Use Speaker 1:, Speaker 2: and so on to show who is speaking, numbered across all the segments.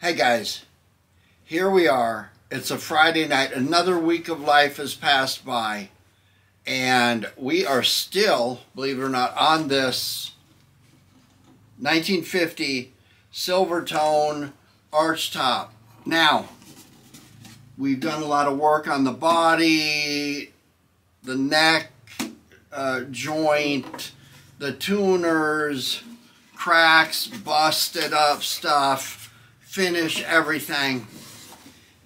Speaker 1: Hey guys, here we are. It's a Friday night. Another week of life has passed by. And we are still, believe it or not, on this 1950 Silvertone arch top. Now, we've done a lot of work on the body, the neck uh, joint, the tuners, cracks, busted up stuff finish everything.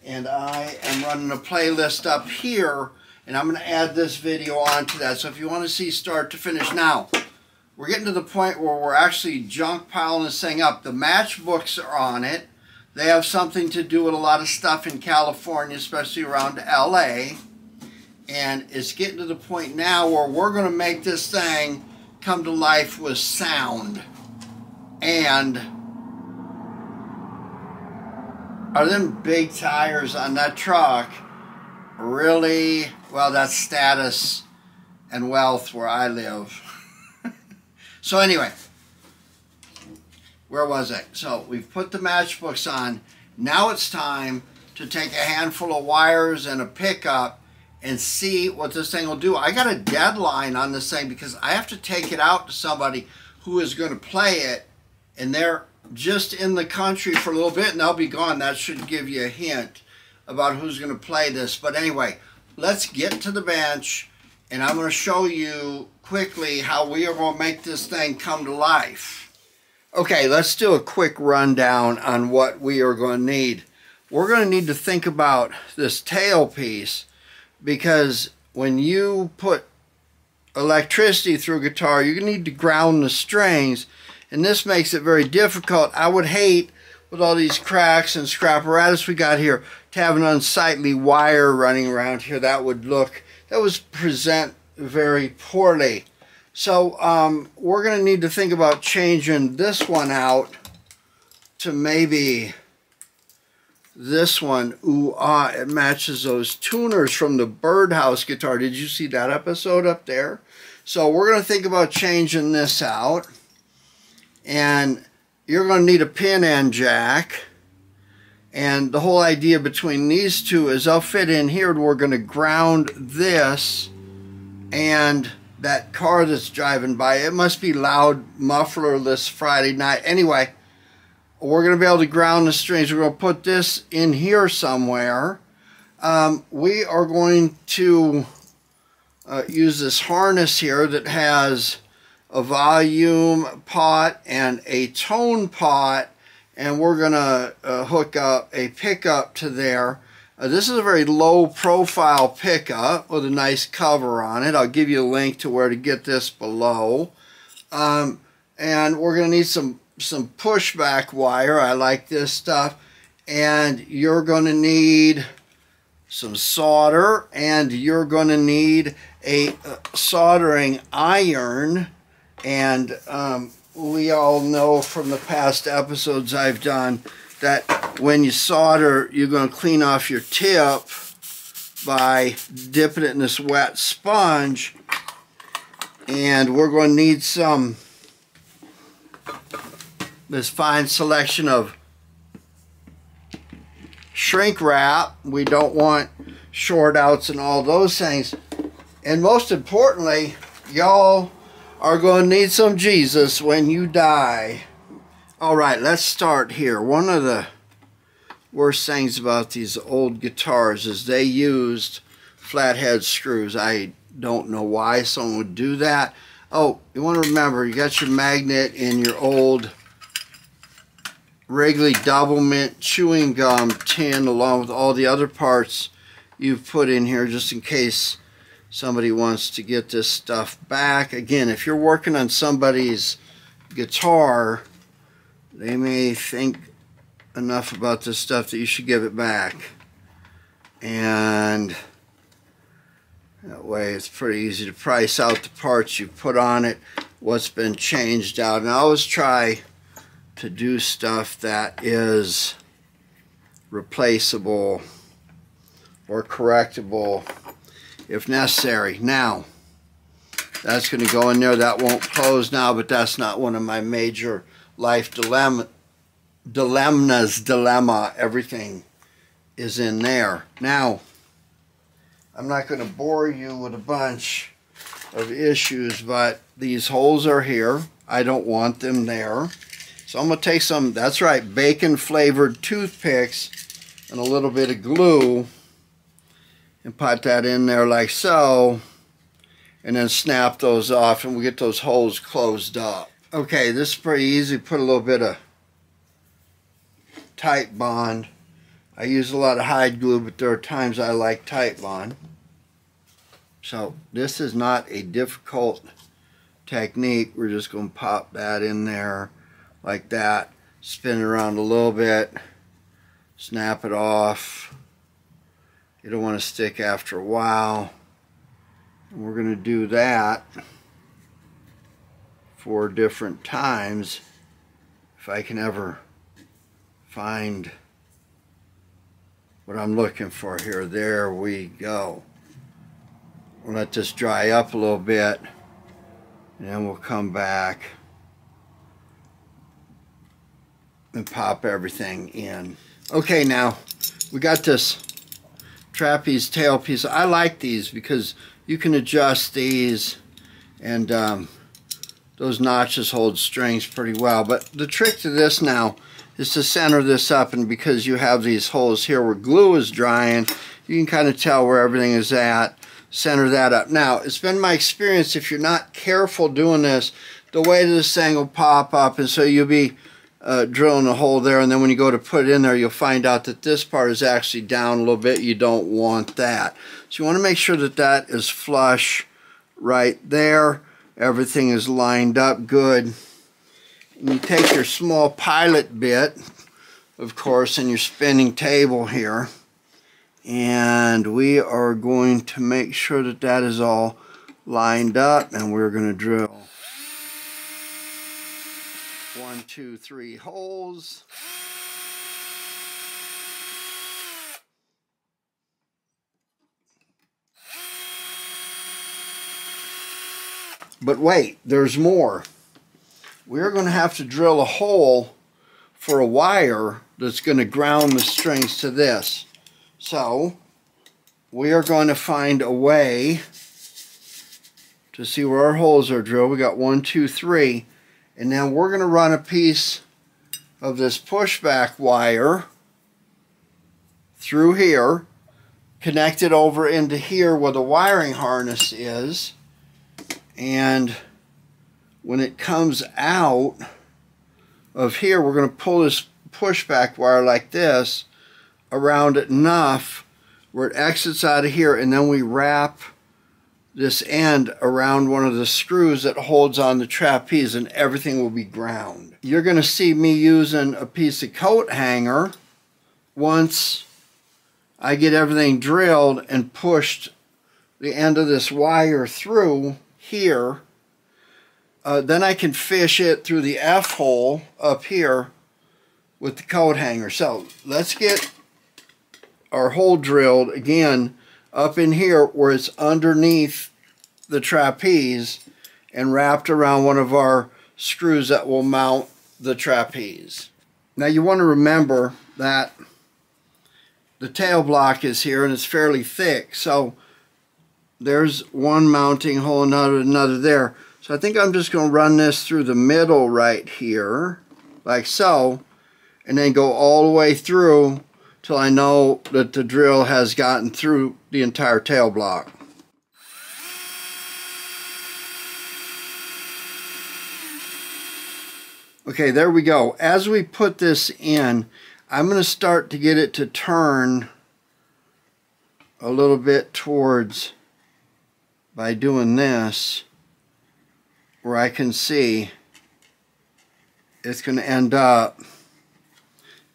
Speaker 1: And I am running a playlist up here and I'm going to add this video onto that. So if you want to see start to finish now, we're getting to the point where we're actually junk piling this thing up. The matchbooks are on it. They have something to do with a lot of stuff in California, especially around LA. And it's getting to the point now where we're going to make this thing come to life with sound. And are them big tires on that truck really, well, that's status and wealth where I live. so anyway, where was I? So we've put the matchbooks on. Now it's time to take a handful of wires and a pickup and see what this thing will do. I got a deadline on this thing because I have to take it out to somebody who is going to play it and they're just in the country for a little bit and I'll be gone. That should give you a hint about who's going to play this. But anyway, let's get to the bench and I'm going to show you quickly how we are going to make this thing come to life. Okay, let's do a quick rundown on what we are going to need. We're going to need to think about this tail piece because when you put electricity through a guitar, you need to ground the strings and this makes it very difficult. I would hate, with all these cracks and scrap apparatus we got here, to have an unsightly wire running around here. That would look, that would present very poorly. So um, we're going to need to think about changing this one out to maybe this one. Ooh, ah, it matches those tuners from the Birdhouse guitar. Did you see that episode up there? So we're going to think about changing this out and you're going to need a pin and jack. And the whole idea between these two is they'll fit in here we're going to ground this and that car that's driving by. It must be loud mufflerless Friday night. Anyway we're going to be able to ground the strings. We're going to put this in here somewhere. Um, we are going to uh, use this harness here that has a volume pot and a tone pot and we're going to uh, hook up a pickup to there. Uh, this is a very low profile pickup with a nice cover on it. I'll give you a link to where to get this below. Um, and we're going to need some, some pushback wire. I like this stuff. And you're going to need some solder and you're going to need a uh, soldering iron and um, we all know from the past episodes I've done that when you solder, you're going to clean off your tip by dipping it in this wet sponge. And we're going to need some, this fine selection of shrink wrap. We don't want short outs and all those things. And most importantly, y'all are going to need some Jesus when you die. All right, let's start here. One of the worst things about these old guitars is they used flathead screws. I don't know why someone would do that. Oh, you want to remember, you got your magnet in your old Wrigley Doublemint chewing gum tin along with all the other parts you've put in here just in case somebody wants to get this stuff back. Again, if you're working on somebody's guitar, they may think enough about this stuff that you should give it back. And that way it's pretty easy to price out the parts you put on it, what's been changed out. And I always try to do stuff that is replaceable or correctable if necessary. Now, that's going to go in there. That won't close now, but that's not one of my major life dilemma, dilemma's dilemma. Everything is in there. Now, I'm not going to bore you with a bunch of issues, but these holes are here. I don't want them there. So I'm going to take some, that's right, bacon flavored toothpicks and a little bit of glue and put that in there like so and then snap those off and we get those holes closed up. Okay, this is pretty easy. Put a little bit of Titebond. I use a lot of hide glue, but there are times I like Titebond. So this is not a difficult technique. We're just going to pop that in there like that. Spin it around a little bit. Snap it off. Don't want to stick after a while. And we're going to do that four different times if I can ever find what I'm looking for here. There we go. We'll let this dry up a little bit and then we'll come back and pop everything in. Okay, now we got this trapeze tail piece. I like these because you can adjust these and um, those notches hold strings pretty well. But the trick to this now is to center this up and because you have these holes here where glue is drying, you can kind of tell where everything is at. Center that up. Now, it's been my experience if you're not careful doing this, the way this thing will pop up and so you'll be uh, drilling a hole there and then when you go to put it in there you'll find out that this part is actually down a little bit. You don't want that. So you want to make sure that that is flush right there. Everything is lined up good. And you take your small pilot bit of course and your spinning table here and we are going to make sure that that is all lined up and we're going to drill one, two, three holes. But wait, there's more. We're going to have to drill a hole for a wire that's going to ground the strings to this. So, we are going to find a way to see where our holes are drilled. We got one, two, three. And then we're going to run a piece of this pushback wire through here, connect it over into here where the wiring harness is, and when it comes out of here, we're going to pull this pushback wire like this around it enough where it exits out of here, and then we wrap this end around one of the screws that holds on the trapeze and everything will be ground. You're going to see me using a piece of coat hanger once I get everything drilled and pushed the end of this wire through here. Uh, then I can fish it through the F hole up here with the coat hanger. So let's get our hole drilled again up in here where it's underneath the trapeze and wrapped around one of our screws that will mount the trapeze. Now you want to remember that the tail block is here and it's fairly thick so there's one mounting hole another another there so I think I'm just going to run this through the middle right here like so and then go all the way through till I know that the drill has gotten through the entire tail block. Okay, there we go. As we put this in, I'm going to start to get it to turn a little bit towards, by doing this, where I can see it's going to end up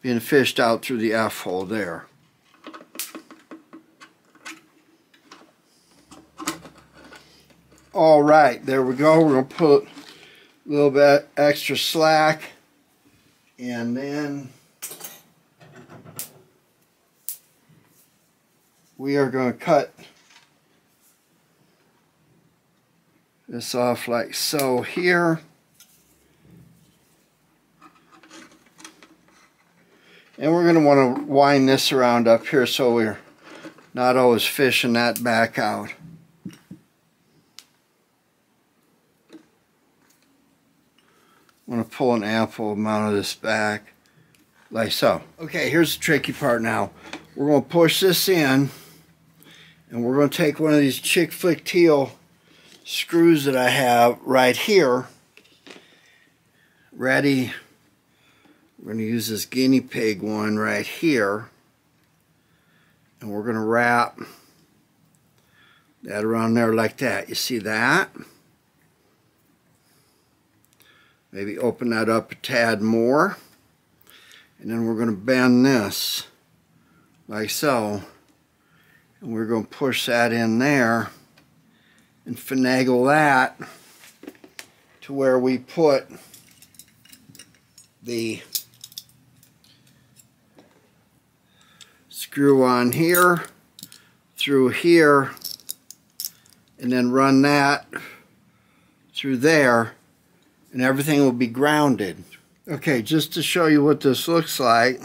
Speaker 1: being fished out through the F hole there. All right, there we go. We're going to put a little bit extra slack and then we are going to cut this off like so here. And we're going to want to wind this around up here so we're not always fishing that back out. I'm going to pull an ample amount of this back like so. Okay, here's the tricky part now. We're going to push this in and we're going to take one of these chick flick teal screws that I have right here ready we're going to use this guinea pig one right here and we're going to wrap that around there like that. You see that? Maybe open that up a tad more and then we're going to bend this like so and we're going to push that in there and finagle that to where we put the screw on here through here and then run that through there and everything will be grounded. Okay, just to show you what this looks like.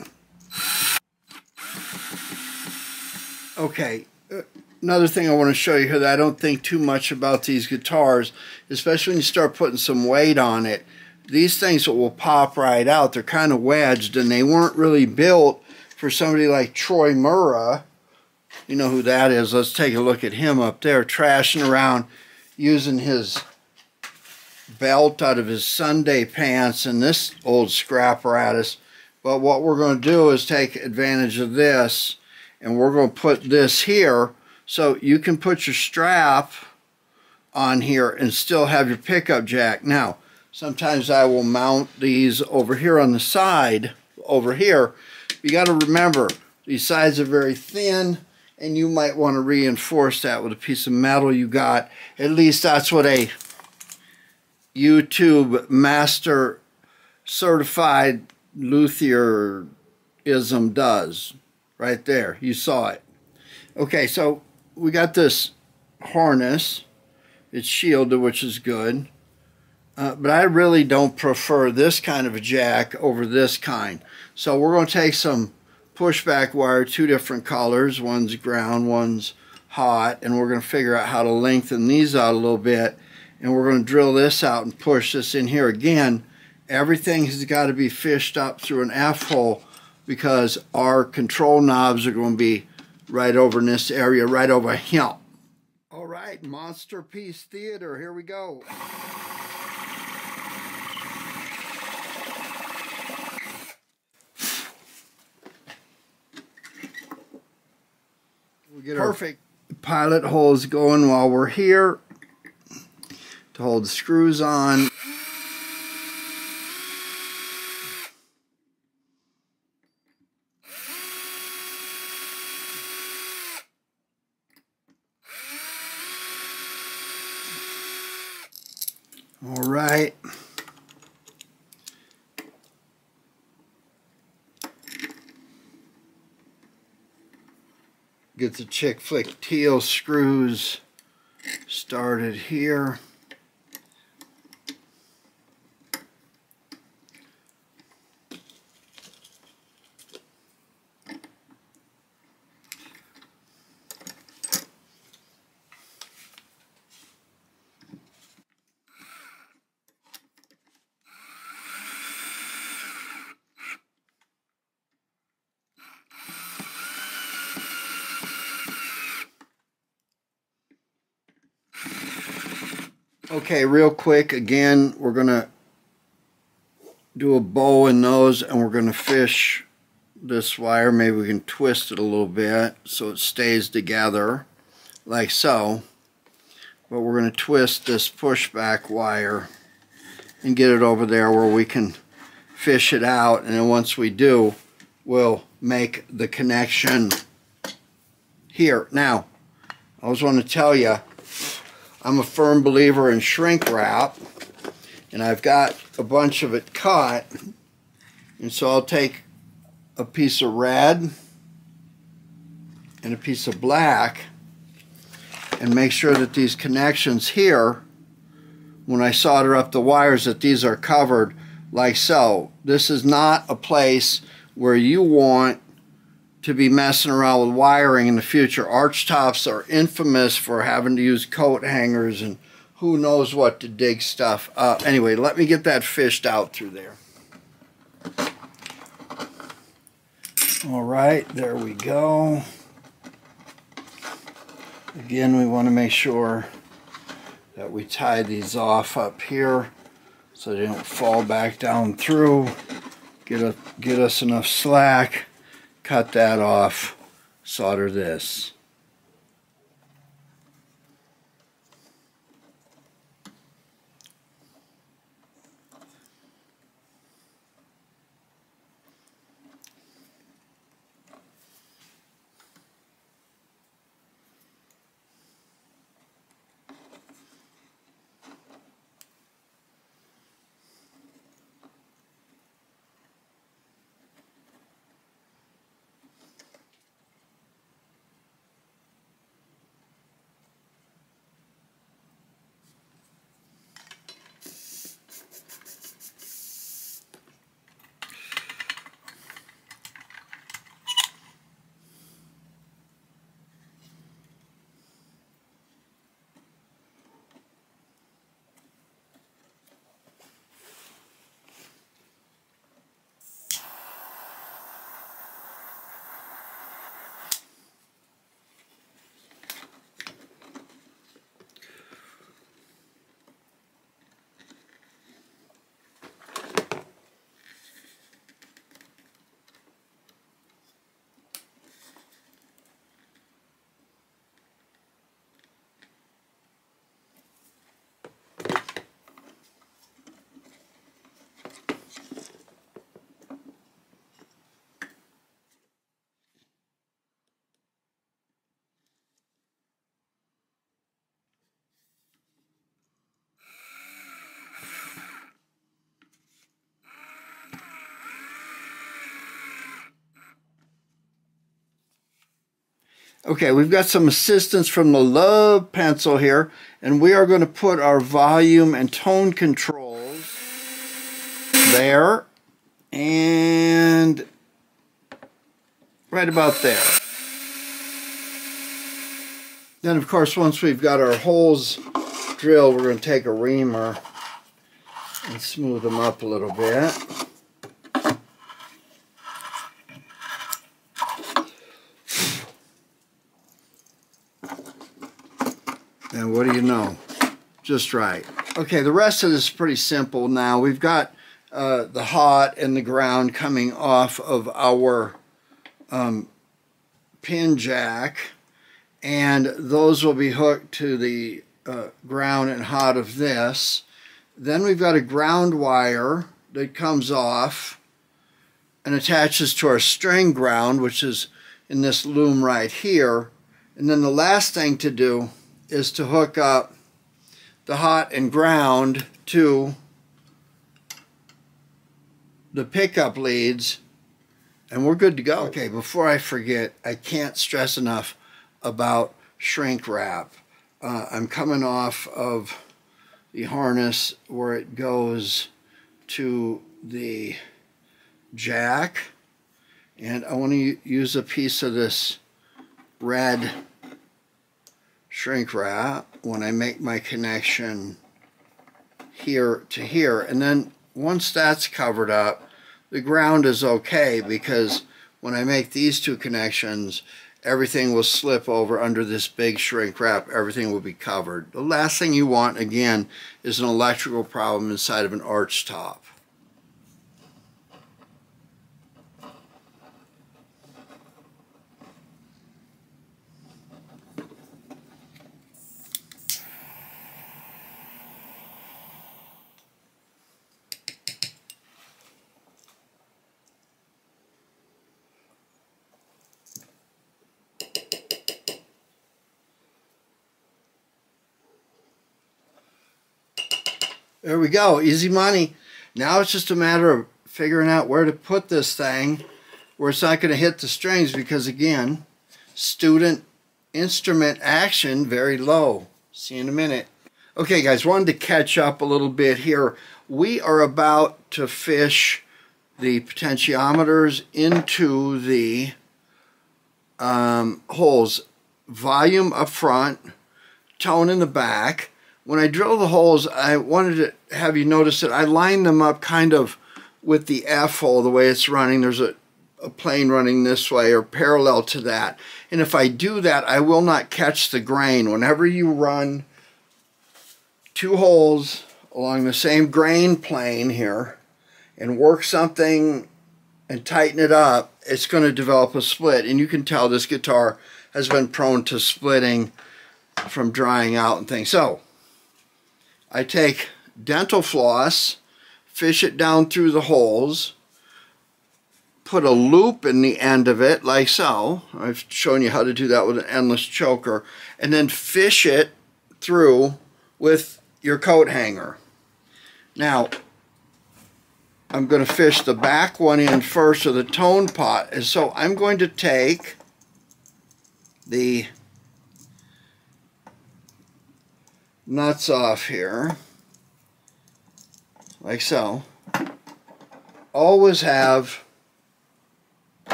Speaker 1: Okay, uh, another thing I want to show you here that I don't think too much about these guitars, especially when you start putting some weight on it. These things will pop right out. They're kind of wedged and they weren't really built for somebody like Troy Murrah. You know who that is. Let's take a look at him up there trashing around using his belt out of his Sunday pants and this old scrap apparatus. But what we're going to do is take advantage of this and we're going to put this here so you can put your strap on here and still have your pickup jack. Now, sometimes I will mount these over here on the side, over here. You got to remember, these sides are very thin and you might want to reinforce that with a piece of metal you got. At least that's what a YouTube master certified luthierism does. Right there, you saw it. Okay, so we got this harness. It's shielded, which is good. Uh, but I really don't prefer this kind of a jack over this kind. So we're going to take some pushback wire, two different colors. One's ground, one's hot. And we're going to figure out how to lengthen these out a little bit. And we're going to drill this out and push this in here. Again, everything has got to be fished up through an F-hole because our control knobs are going to be right over in this area, right over here. All right, Monster Piece Theater, here we go. We get perfect pilot holes going while we're here to hold the screws on. All right. Get the chick flick teal screws started here. Okay, real quick, again, we're going to do a bow in those and we're going to fish this wire. Maybe we can twist it a little bit so it stays together like so. But we're going to twist this pushback wire and get it over there where we can fish it out. And then once we do, we'll make the connection here. Now, I always want to tell you, I'm a firm believer in shrink wrap and I've got a bunch of it cut and so I'll take a piece of red and a piece of black and make sure that these connections here when I solder up the wires that these are covered like so. This is not a place where you want to be messing around with wiring in the future. Arch tops are infamous for having to use coat hangers and who knows what to dig stuff up. Anyway, let me get that fished out through there. All right, there we go. Again, we want to make sure that we tie these off up here so they don't fall back down through. Get, a, get us enough slack, cut that off, solder this. Okay, we've got some assistance from the Love pencil here, and we are going to put our volume and tone controls there and right about there. Then, of course, once we've got our holes drilled, we're going to take a reamer and smooth them up a little bit. What do you know? Just right. Okay, the rest of this is pretty simple now. We've got uh, the hot and the ground coming off of our um, pin jack and those will be hooked to the uh, ground and hot of this. Then we've got a ground wire that comes off and attaches to our string ground, which is in this loom right here. And then the last thing to do is to hook up the hot and ground to the pickup leads and we're good to go. Okay, before I forget, I can't stress enough about shrink wrap. Uh, I'm coming off of the harness where it goes to the jack and I want to use a piece of this red shrink wrap when I make my connection here to here. And then once that's covered up, the ground is okay because when I make these two connections, everything will slip over under this big shrink wrap. Everything will be covered. The last thing you want, again, is an electrical problem inside of an arch top. There we go, easy money. Now it's just a matter of figuring out where to put this thing where it's not going to hit the strings because again, student instrument action very low. See you in a minute. Okay guys, wanted to catch up a little bit here. We are about to fish the potentiometers into the um, holes. Volume up front, tone in the back. When I drill the holes, I wanted to have you notice that I line them up kind of with the F hole, the way it's running. There's a, a plane running this way or parallel to that. And if I do that, I will not catch the grain. Whenever you run two holes along the same grain plane here and work something and tighten it up, it's going to develop a split. And you can tell this guitar has been prone to splitting from drying out and things. So I take dental floss, fish it down through the holes, put a loop in the end of it like so. I've shown you how to do that with an endless choker. And then fish it through with your coat hanger. Now, I'm going to fish the back one in first of the tone pot. And so I'm going to take the nuts off here, like so. Always have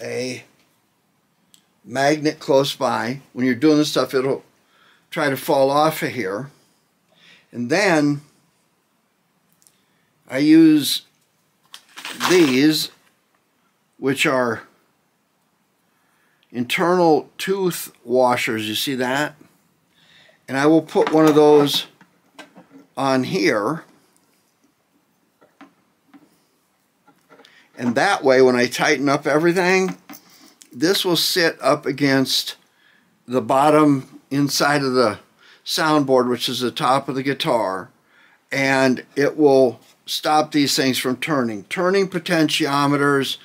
Speaker 1: a magnet close by. When you're doing this stuff, it'll try to fall off of here. And then I use these, which are internal tooth washers. You see that? And I will put one of those on here. And that way, when I tighten up everything, this will sit up against the bottom inside of the soundboard, which is the top of the guitar, and it will stop these things from turning. Turning potentiometers,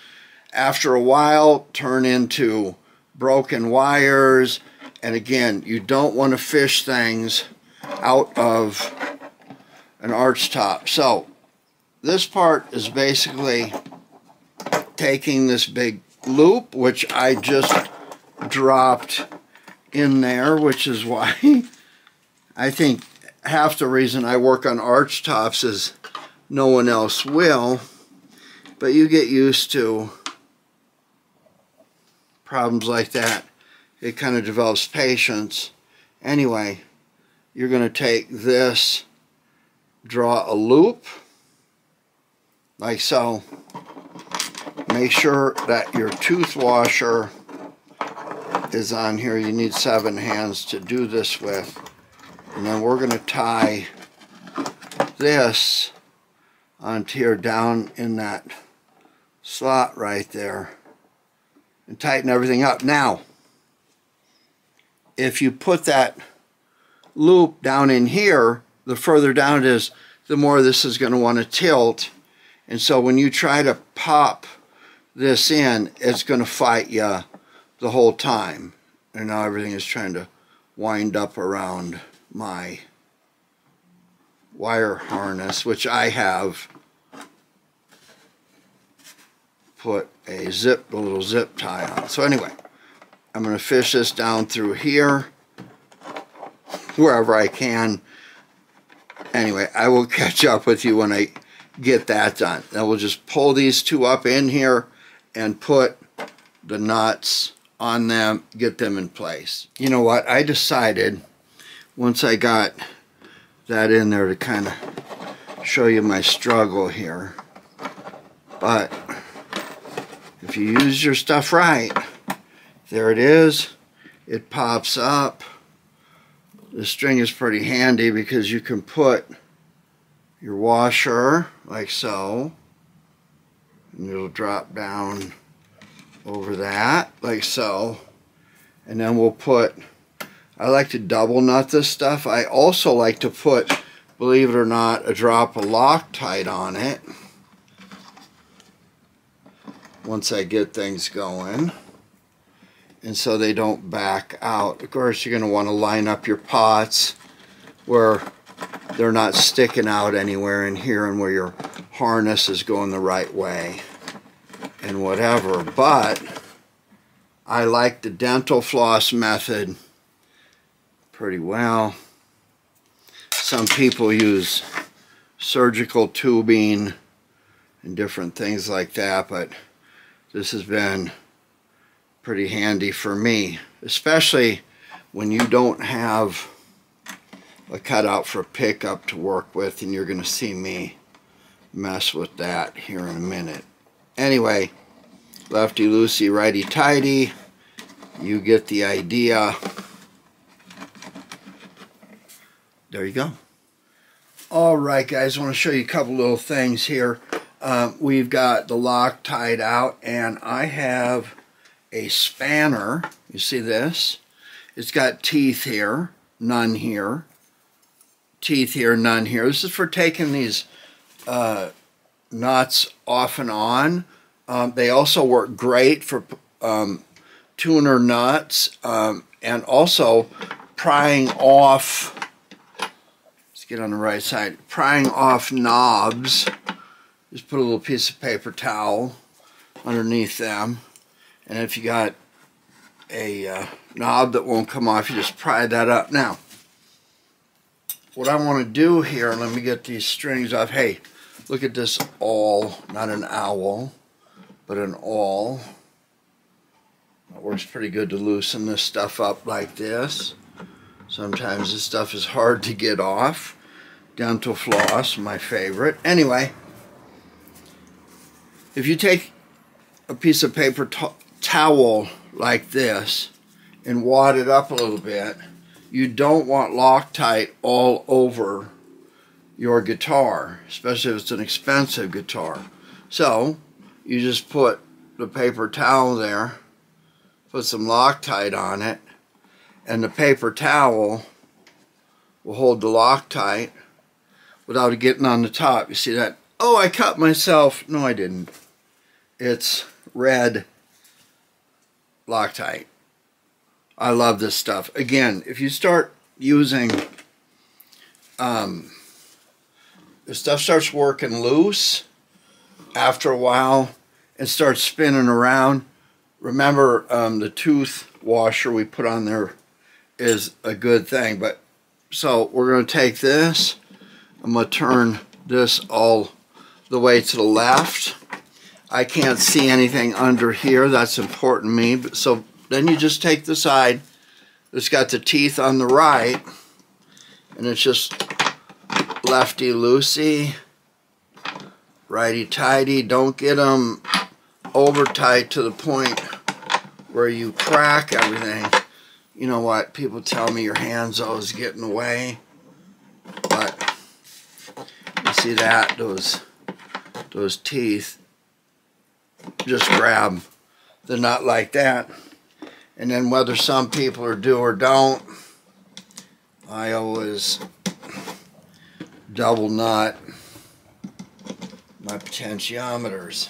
Speaker 1: after a while, turn into broken wires, and again, you don't want to fish things out of an arch top. So, this part is basically taking this big loop, which I just dropped in there, which is why I think half the reason I work on arch tops is no one else will. But you get used to problems like that. It kind of develops patience. Anyway, you're going to take this, draw a loop, like so. Make sure that your tooth washer is on here. You need seven hands to do this with. And then we're going to tie this onto here down in that slot right there and tighten everything up. Now, if you put that loop down in here, the further down it is, the more this is going to want to tilt. And so when you try to pop this in, it's going to fight you the whole time. And now everything is trying to wind up around my wire harness, which I have put a zip, a little zip tie on. So anyway, I'm going to fish this down through here, wherever I can. Anyway, I will catch up with you when I get that done. Then we'll just pull these two up in here and put the nuts on them, get them in place. You know what? I decided once I got that in there to kind of show you my struggle here. But if you use your stuff right, there it is. It pops up. The string is pretty handy because you can put your washer like so and it'll drop down over that like so and then we'll put I like to double nut this stuff I also like to put believe it or not a drop of Loctite on it once I get things going and so they don't back out of course you're going to want to line up your pots where they're not sticking out anywhere in here and where your harness is going the right way and whatever. But I like the dental floss method pretty well. Some people use surgical tubing and different things like that, but this has been pretty handy for me, especially when you don't have a cutout for pickup to work with and you're going to see me mess with that here in a minute. Anyway, lefty loosey, righty tighty. You get the idea. There you go. All right, guys, I want to show you a couple little things here. Um, we've got the Loctite out, and I have a spanner. You see this? It's got teeth here, none here. Teeth here, none here. This is for taking these uh, nuts off and on. Um, they also work great for um, tuner nuts um, and also prying off let's get on the right side. Prying off knobs. Just put a little piece of paper towel underneath them. And if you got a uh, knob that won't come off, you just pry that up. Now, what I want to do here, let me get these strings off. Hey, look at this awl, not an owl, but an awl. It works pretty good to loosen this stuff up like this. Sometimes this stuff is hard to get off. Dental floss, my favorite. Anyway, if you take a piece of paper towel like this and wad it up a little bit, you don't want Loctite all over your guitar, especially if it's an expensive guitar. So, you just put the paper towel there, put some Loctite on it, and the paper towel will hold the Loctite without it getting on the top. You see that? Oh, I cut myself. No, I didn't. It's red Loctite. I love this stuff. Again, if you start using, um, the stuff starts working loose after a while and starts spinning around. Remember, um, the tooth washer we put on there is a good thing. But so we're going to take this I'm going to turn this all the way to the left. I can't see anything under here. That's important to me. So then you just take the side that's got the teeth on the right and it's just lefty loosey, righty tighty. Don't get them over tight to the point where you crack everything. You know what? People tell me your hand's always getting away. But you see that? Those, those teeth just grab the nut like that. And then whether some people are do or don't, I always double knot my potentiometers.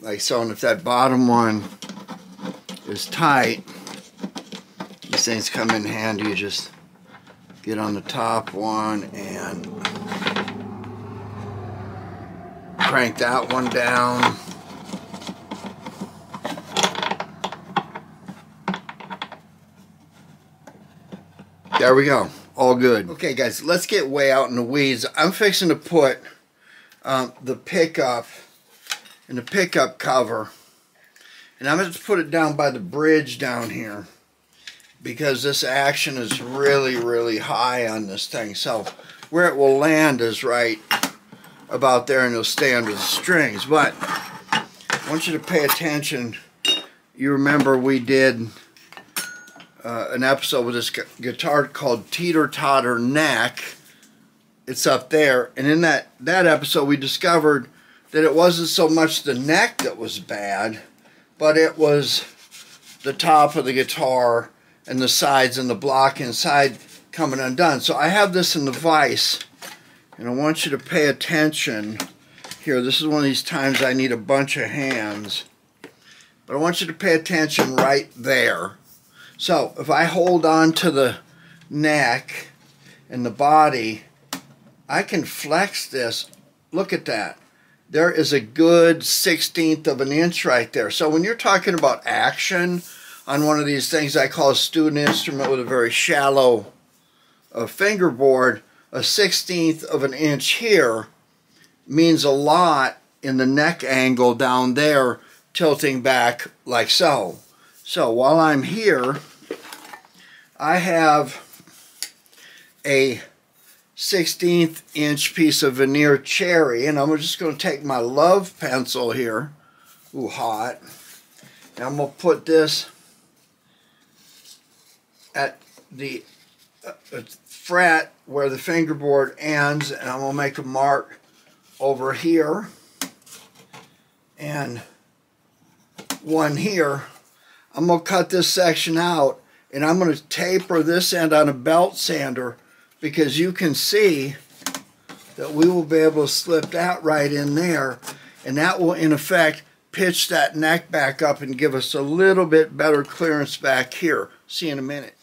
Speaker 1: Like so, and if that bottom one is tight, these things come in handy. You just get on the top one and crank that one down. There we go. All good. Okay, guys, let's get way out in the weeds. I'm fixing to put um, the pickup in the pickup cover. And I'm going to put it down by the bridge down here because this action is really, really high on this thing. So where it will land is right about there and it'll stay under the strings. But I want you to pay attention. You remember we did uh, an episode with this guitar called Teeter Totter Neck. It's up there. And in that, that episode we discovered that it wasn't so much the neck that was bad, but it was the top of the guitar and the sides and the block inside coming undone. So I have this in the vise, and I want you to pay attention here. This is one of these times I need a bunch of hands. But I want you to pay attention right there. So if I hold on to the neck and the body, I can flex this. Look at that. There is a good 16th of an inch right there. So when you're talking about action, on one of these things I call a student instrument with a very shallow uh, fingerboard, a 16th of an inch here means a lot in the neck angle down there tilting back like so. So while I'm here, I have a 16th inch piece of veneer cherry and I'm just going to take my love pencil here, ooh hot, and I'm going to put this at the uh, fret where the fingerboard ends and I'm going to make a mark over here and one here. I'm going to cut this section out and I'm going to taper this end on a belt sander because you can see that we will be able to slip that right in there and that will in effect pitch that neck back up and give us a little bit better clearance back here. See you in a minute.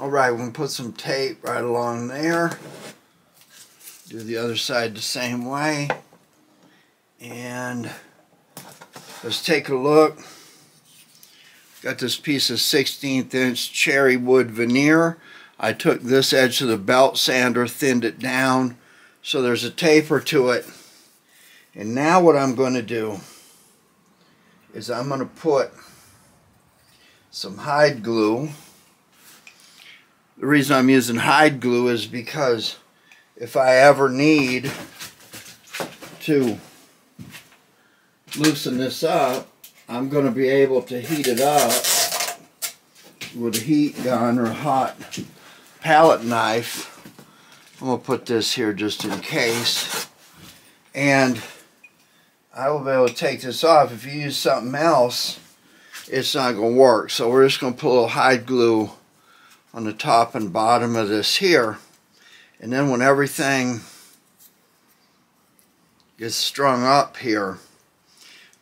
Speaker 1: All right, we'll put some tape right along there. Do the other side the same way. And let's take a look. Got this piece of 16th inch cherry wood veneer. I took this edge of the belt sander, thinned it down, so there's a taper to it. And now what I'm going to do is I'm going to put some hide glue. The reason I'm using hide glue is because if I ever need to loosen this up, I'm going to be able to heat it up with a heat gun or a hot palette knife. I'm going to put this here just in case. And I will be able to take this off. If you use something else, it's not going to work. So we're just going to put a little hide glue on the top and bottom of this here. And then when everything gets strung up here,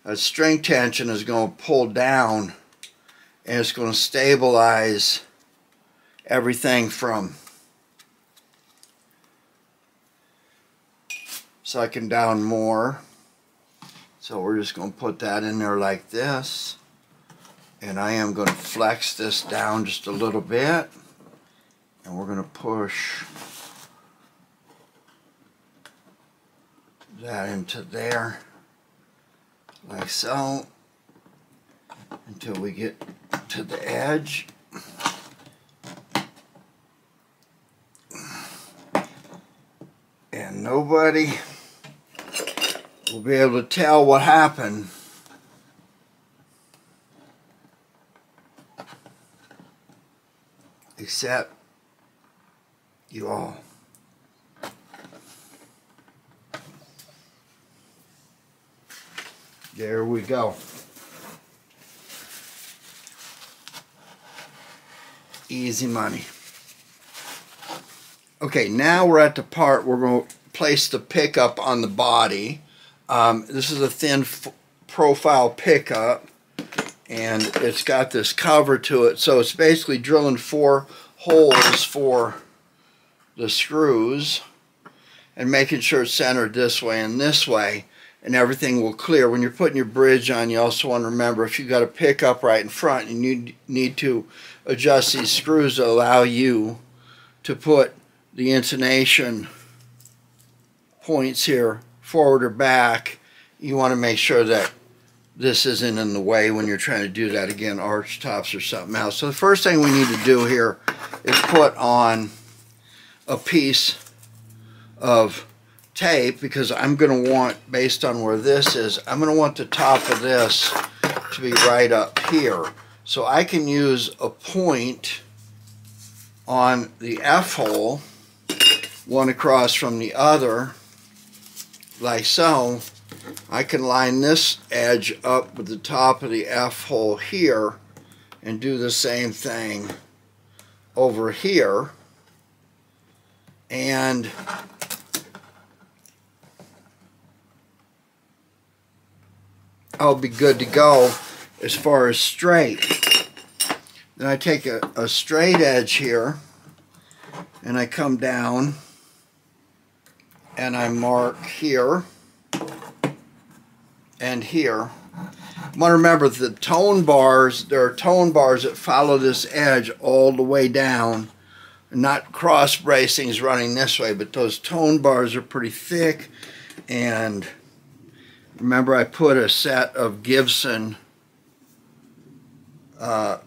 Speaker 1: a string tension is going to pull down and it's going to stabilize everything from sucking down more. So we're just going to put that in there like this. And I am going to flex this down just a little bit. And we're going to push that into there like so until we get to the edge. And nobody will be able to tell what happened except you all. There we go. Easy money. Okay, now we're at the part where we're going to place the pickup on the body. Um, this is a thin profile pickup and it's got this cover to it. So it's basically drilling four holes for the screws and making sure it's centered this way and this way and everything will clear. When you're putting your bridge on, you also want to remember if you've got a pickup right in front, and you need to adjust these screws to allow you to put the intonation points here forward or back. You want to make sure that this isn't in the way when you're trying to do that again, arch tops or something else. So the first thing we need to do here is put on a piece of tape because I'm going to want, based on where this is, I'm going to want the top of this to be right up here. So I can use a point on the F-hole, one across from the other, like so. I can line this edge up with the top of the F-hole here and do the same thing over here. And I'll be good to go as far as straight. Then I take a, a straight edge here and I come down and I mark here and here. To remember the tone bars, there are tone bars that follow this edge all the way down not cross bracings running this way, but those tone bars are pretty thick. And remember I put a set of Gibson uh,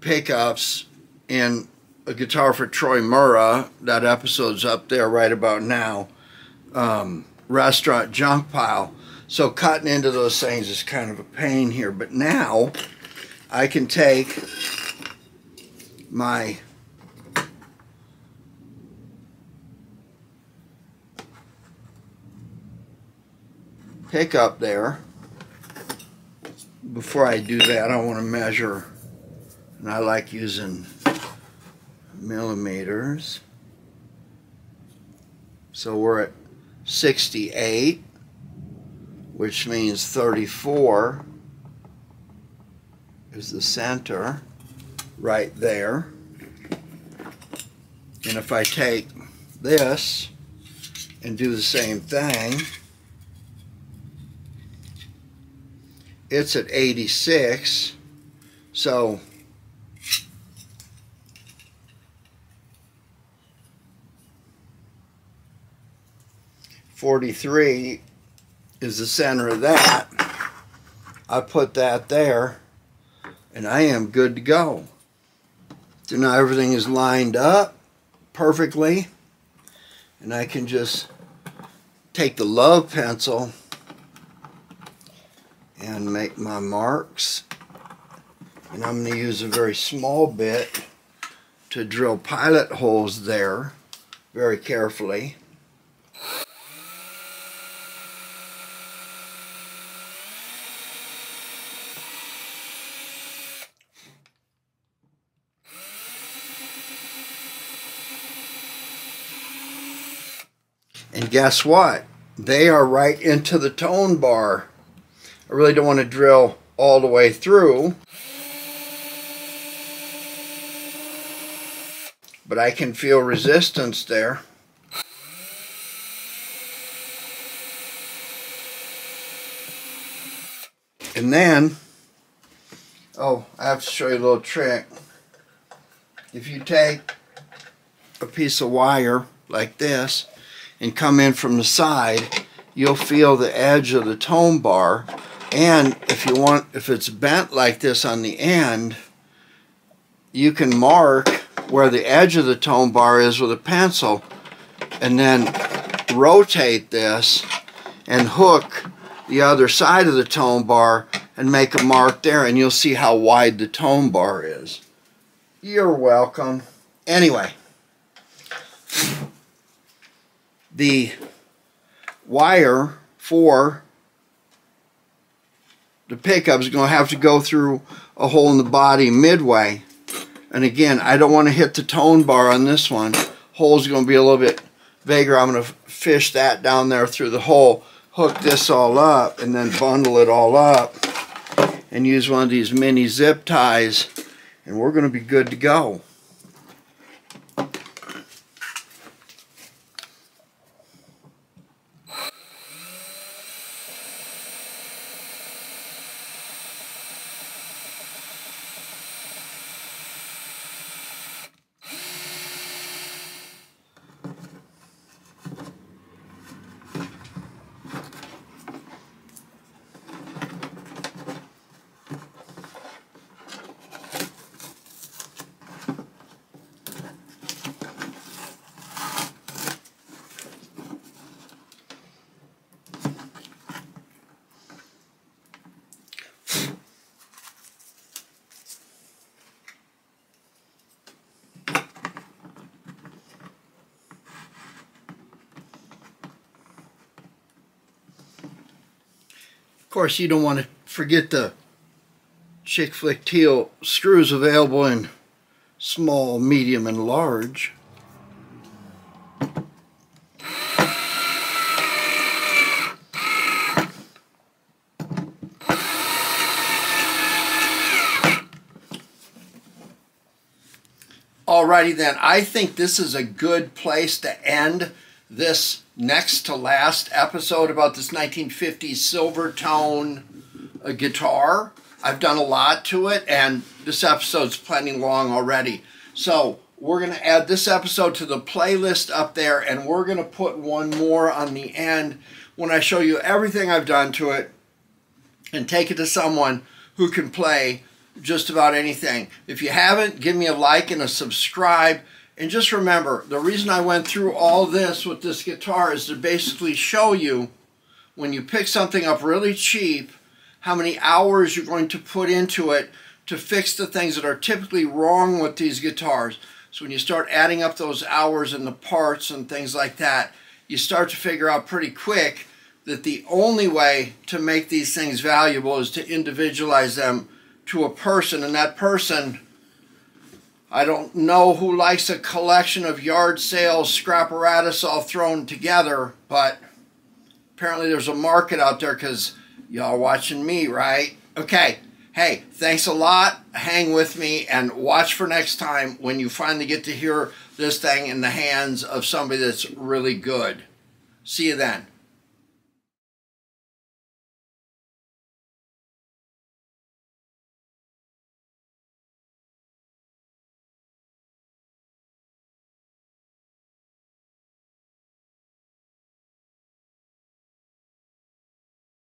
Speaker 1: pickups in a guitar for Troy Murrah. That episode's up there right about now. Um, Restavrant junk pile. So cutting into those things is kind of a pain here. But now I can take my pickup there. Before I do that, I want to measure, and I like using millimeters. So we're at 68, which means 34 is the center right there. And if I take this and do the same thing, it's at 86. So Forty-three is the center of that. I put that there, and I am good to go. So now everything is lined up perfectly, and I can just take the love pencil and make my marks. And I'm going to use a very small bit to drill pilot holes there very carefully. Guess what? They are right into the tone bar. I really don't want to drill all the way through. But I can feel resistance there. And then, oh, I have to show you a little trick. If you take a piece of wire like this and come in from the side, you'll feel the edge of the tone bar and if you want, if it's bent like this on the end, you can mark where the edge of the tone bar is with a pencil and then rotate this and hook the other side of the tone bar and make a mark there and you'll see how wide the tone bar is. You're welcome. Anyway, the wire for the pickup is going to have to go through a hole in the body midway. And again, I don't want to hit the tone bar on this one. Hole's going to be a little bit bigger. I'm going to fish that down there through the hole, hook this all up, and then bundle it all up and use one of these mini zip ties, and we're going to be good to go. Course, you don't want to forget the Chick Flick Teal screws available in small, medium, and large. Alrighty then, I think this is a good place to end this next to last episode about this 1950s Silvertone uh, guitar. I've done a lot to it, and this episode's plenty long already. So, we're going to add this episode to the playlist up there, and we're going to put one more on the end when I show you everything I've done to it and take it to someone who can play just about anything. If you haven't, give me a like and a subscribe. And just remember, the reason I went through all this with this guitar is to basically show you when you pick something up really cheap, how many hours you're going to put into it to fix the things that are typically wrong with these guitars. So when you start adding up those hours and the parts and things like that, you start to figure out pretty quick that the only way to make these things valuable is to individualize them to a person, and that person, I don't know who likes a collection of yard sales scrapparatus all thrown together, but apparently there's a market out there because y'all watching me, right? Okay, hey, thanks a lot. Hang with me and watch for next time when you finally get to hear this thing in the hands of somebody that's really good. See you then.